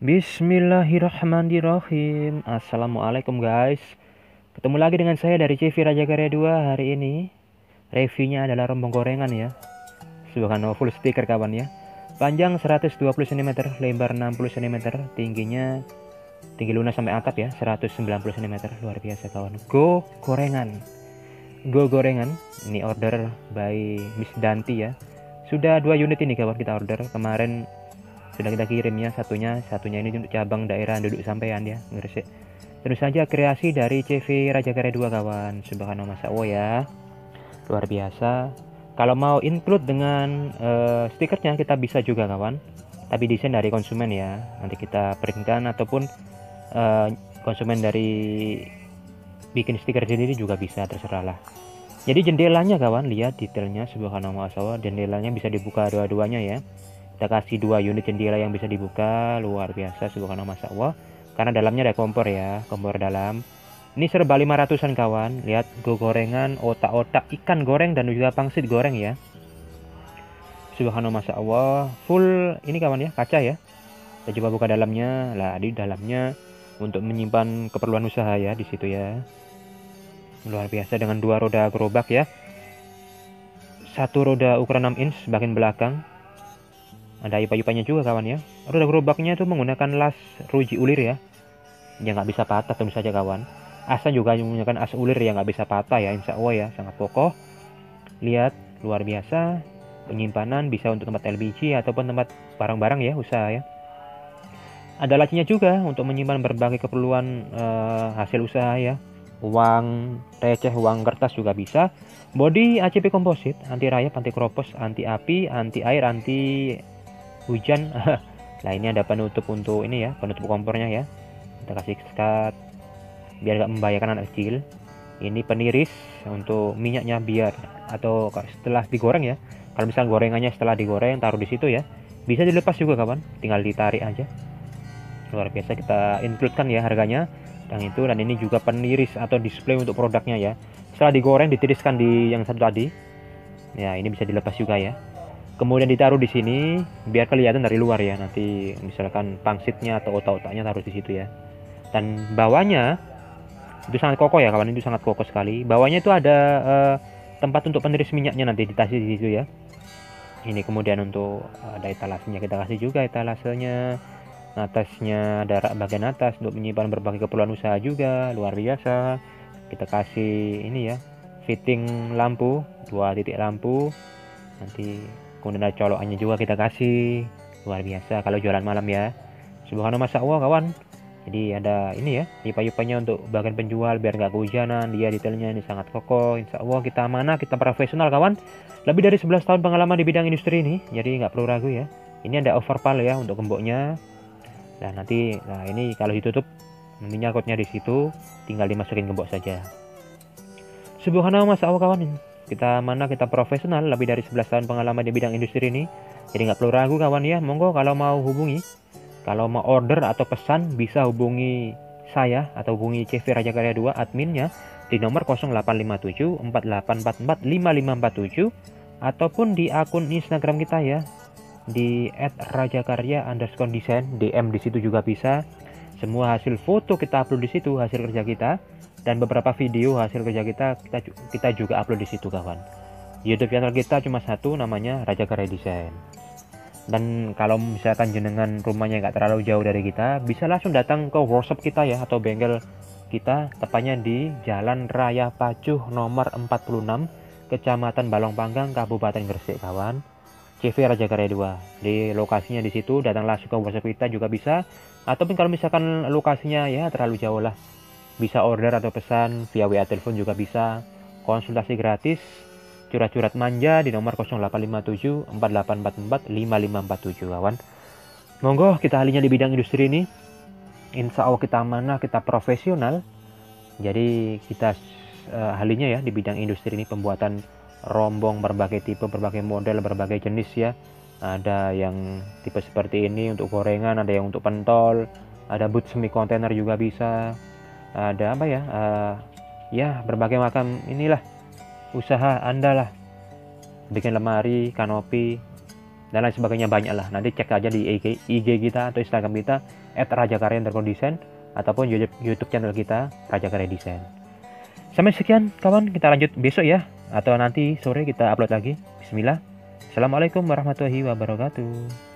Bismillahirrahmanirrahim. Assalamualaikum guys. Ketemu lagi dengan saya dari CV Raja Karya 2 hari ini. Reviewnya adalah rombong gorengan ya. Subhanallah full stiker kawan ya. Panjang 120 cm, lebar 60 cm Tingginya Tinggi lunas sampai atap ya. 190 cm Luar biasa kawan. Go gorengan. Go gorengan. Ini order by Miss Danti ya. Sudah dua unit ini kawan kita order. Kemarin sudah kita kirim ya satunya satunya ini untuk cabang daerah duduk sampean ya Gresik. Terus saja kreasi dari CV Raja Karya 2 kawan. Subhanallah masa oh ya. Luar biasa. Kalau mau include dengan uh, stikernya kita bisa juga kawan. Tapi desain dari konsumen ya. Nanti kita printkan ataupun uh, konsumen dari bikin stiker sendiri juga bisa terserah lah. Jadi jendelanya kawan lihat detailnya subhanallah jendelanya bisa dibuka dua-duanya ya kita kasih dua unit jendela yang bisa dibuka. Luar biasa subhanallah masya Allah karena dalamnya ada kompor ya kompor dalam. Ini serba 500an kawan. Lihat go gorengan otak-otak ikan goreng dan juga pangsit goreng ya. Subhanallah masya Allah full ini kawan ya kaca ya. Kita coba buka dalamnya. Lah di dalamnya untuk menyimpan keperluan usaha ya di situ ya. Luar biasa dengan dua roda gerobak ya. Satu roda ukuran 6 inch bagian belakang ada ipa-ipanya juga kawan ya. Roda gerobaknya itu menggunakan las ruji ulir ya. Yang nggak bisa patah tentu saja kawan. Asnya juga menggunakan as ulir yang nggak bisa patah ya. Insya Allah ya. Sangat kokoh. Lihat luar biasa. Penyimpanan bisa untuk tempat LPG ataupun tempat barang-barang ya. Usaha ya. Ada lacinya juga untuk menyimpan berbagai keperluan uh, hasil usaha ya. Uang receh uang kertas juga bisa. Body ACP komposit anti rayap anti kropos anti api anti air anti hujan. Nah ini ada penutup untuk ini ya penutup kompornya ya. Kita kasih skat biar gak membahayakan anak kecil. Ini peniris untuk minyaknya biar atau setelah digoreng ya. Kalau misal gorengannya setelah digoreng taruh di situ ya. Bisa dilepas juga kawan. Tinggal ditarik aja. Luar biasa kita include kan ya harganya. Dan itu dan ini juga peniris atau display untuk produknya ya. Setelah digoreng ditiriskan di yang satu tadi. Ya ini bisa dilepas juga ya kemudian ditaruh di sini biar kelihatan dari luar ya. Nanti misalkan pangsitnya atau otak-otaknya taruh di situ ya. Dan bawahnya itu sangat kokoh ya kawan. Itu sangat kokoh sekali. Bawahnya itu ada uh, tempat untuk peniris minyaknya nanti ditaruh di situ ya. Ini kemudian untuk ada etalasenya kita kasih juga etalasenya atasnya ada rak bagian atas untuk menyimpan berbagai keperluan usaha juga. Luar biasa. Kita kasih ini ya fitting lampu dua titik lampu. Nanti kemudian ada colokannya juga kita kasih. Luar biasa kalau jualan malam ya. Subhanallah masa Allah kawan. Jadi ada ini ya pipa-pipanya untuk bagian penjual biar nggak kehujanan. Dia detailnya ini sangat kokoh. Insya Allah kita mana kita profesional kawan. Lebih dari 11 tahun pengalaman di bidang industri ini jadi nggak perlu ragu ya. Ini ada overpal ya untuk gemboknya. Dan nanti nah ini kalau ditutup nanti nyangkutnya di situ. Tinggal dimasukin gembok saja. Subhanallah masa Allah kawan kita mana kita profesional lebih dari 11 tahun pengalaman di bidang industri ini. Jadi nggak perlu ragu kawan ya. Monggo kalau mau hubungi kalau mau order atau pesan bisa hubungi saya atau hubungi CV Raja Karya 2 adminnya di nomor 0857 4844 5547 ataupun di akun Instagram kita ya. Di @rajakarya underscore design DM di situ juga bisa. Semua hasil foto kita upload di situ hasil kerja kita dan beberapa video hasil kerja kita kita kita juga upload di situ kawan. YouTube channel kita cuma satu namanya Raja Karya Desain. Dan kalau misalkan jenengan rumahnya nggak terlalu jauh dari kita bisa langsung datang ke workshop kita ya atau bengkel kita tepatnya di Jalan Raya Pacuh nomor 46 Kecamatan Balong Panggang Kabupaten Gresik kawan. CV Raja Karya 2 di lokasinya di situ datang langsung ke workshop kita juga bisa. Ataupun kalau misalkan lokasinya ya terlalu jauh lah bisa order atau pesan via WA telepon juga bisa. Konsultasi gratis. Curhat-curhat manja di nomor 0857 4844 5547 kawan. Monggo kita ahlinya di bidang industri ini. Insya Allah kita mana kita profesional. Jadi kita uh, ahlinya ya di bidang industri ini pembuatan rombong berbagai tipe, berbagai model, berbagai jenis ya. Ada yang tipe seperti ini untuk gorengan, ada yang untuk pentol, ada boot semi kontainer juga bisa, ada apa ya? Uh, ya berbagai macam inilah. Usaha anda lah. Bikin lemari kanopi dan lain sebagainya banyak lah. Nanti cek aja di IG, IG kita atau Instagram kita at Raja Karya Desain ataupun YouTube, YouTube channel kita Raja Karya Desain. Sampai sekian kawan. Kita lanjut besok ya. Atau nanti sore kita upload lagi. Bismillah. Assalamualaikum warahmatullahi wabarakatuh